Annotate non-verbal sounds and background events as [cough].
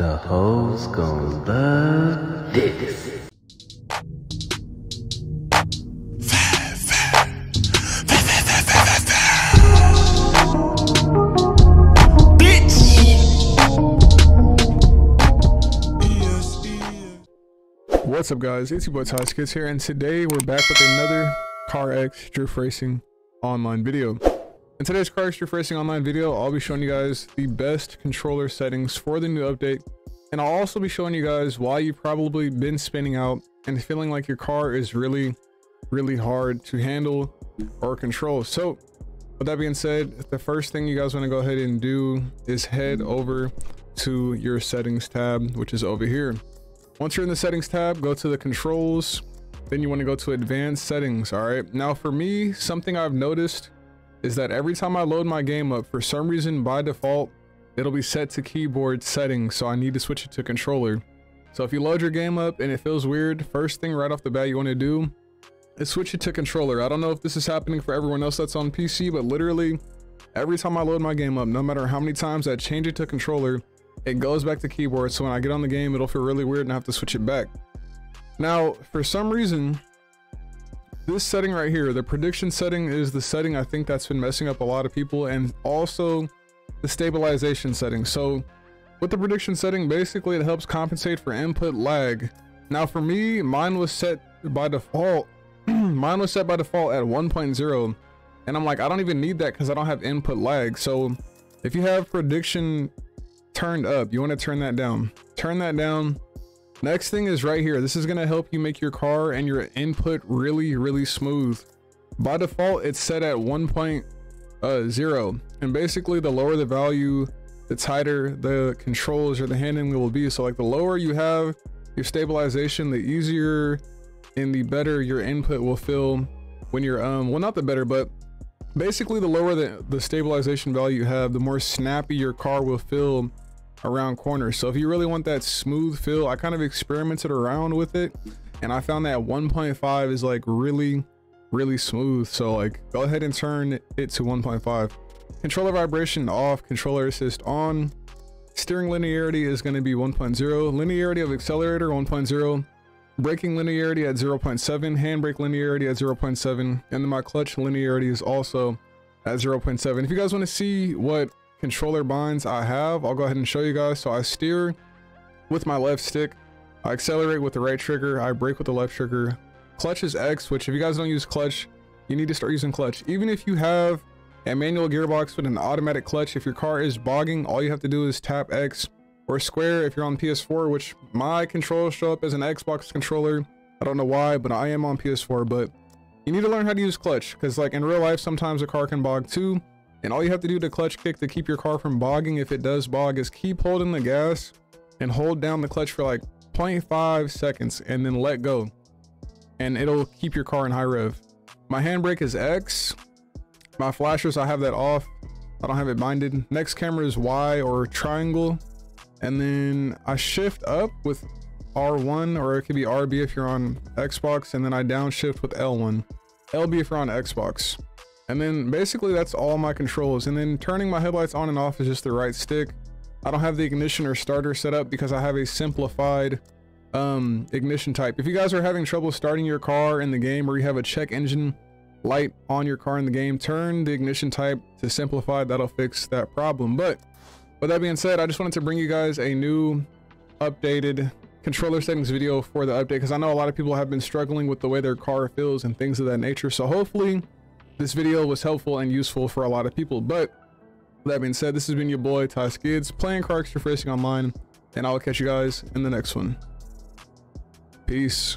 The hoes gon' love this. What's up guys, it's your boy Ty SkiDDz here and today we're back with another CarX Drift Racing online video. In today's CarX Drift Racing online video, I'll be showing you guys the best controller settings for the new update and I'll also be showing you guys why you've probably been spinning out and feeling like your car is really, really hard to handle or control. So with that being said, the first thing you guys want to go ahead and do is head over to your settings tab, which is over here. Once you're in the settings tab, go to the controls. Then you want to go to advanced settings. All right. Now for me, something I've noticed is that every time I load my game up, for some reason by default, it'll be set to keyboard settings. So I need to switch it to controller. So if you load your game up and it feels weird, first thing right off the bat you want to do is switch it to controller. I don't know if this is happening for everyone else that's on PC, but literally every time I load my game up, no matter how many times I change it to controller, it goes back to keyboard. So when I get on the game, it'll feel really weird and I have to switch it back. Now, for some reason, this setting right here, the prediction setting is the setting I think that's been messing up a lot of people and also the stabilization setting. So with the prediction setting, basically it helps compensate for input lag. Now for me, mine was set by default. [clears throat] mine was set by default at 1.0 and I'm like, I don't even need that because I don't have input lag. So if you have prediction turned up. You want to turn that down. Turn that down. Next thing is right here. This is going to help you make your car and your input really, really smooth. By default, it's set at 1.0. And basically, the lower the value, the tighter the controls or the handling will be. So like the lower you have your stabilization, the easier and the better your input will feel when you're, um, well, not the better, but basically the lower the, the stabilization value you have, the more snappy your car will feel around corners. So if you really want that smooth feel, I kind of experimented around with it and I found that 1.5 is like really, really smooth. So like go ahead and turn it to 1.5. Controller vibration off, controller assist on. Steering linearity is going to be 1.0. Linearity of accelerator 1.0. Braking linearity at 0.7. Handbrake linearity at 0.7. And then my clutch linearity is also at 0.7. If you guys want to see what controller binds I have. I'll go ahead and show you guys. So I steer with my left stick. I accelerate with the right trigger. I brake with the left trigger. Clutch is X, which if you guys don't use clutch, you need to start using clutch. Even if you have a manual gearbox with an automatic clutch, if your car is bogging, all you have to do is tap X or square if you're on PS4, which my controls show up as an Xbox controller. I don't know why, but I am on PS4, but you need to learn how to use clutch because like in real life, sometimes a car can bog too. And all you have to do to clutch kick to keep your car from bogging if it does bog is keep holding the gas and hold down the clutch for like 0.5 seconds and then let go. And it'll keep your car in high rev. My handbrake is X. My flashers, I have that off. I don't have it binded. Next camera is Y or triangle. And then I shift up with R1 or it could be RB if you're on Xbox. And then I downshift with L1. LB if you're on Xbox. And then basically that's all my controls. And then turning my headlights on and off is just the right stick. I don't have the ignition or starter set up because I have a simplified um, ignition type. If you guys are having trouble starting your car in the game or you have a check engine light on your car in the game, turn the ignition type to simplified. That'll fix that problem. But with that being said, I just wanted to bring you guys a new updated controller settings video for the update because I know a lot of people have been struggling with the way their car feels and things of that nature. So hopefully this video was helpful and useful for a lot of people. But that being said, this has been your boy Ty SkiDDz playing CarX Racing Online, and I will catch you guys in the next one. Peace.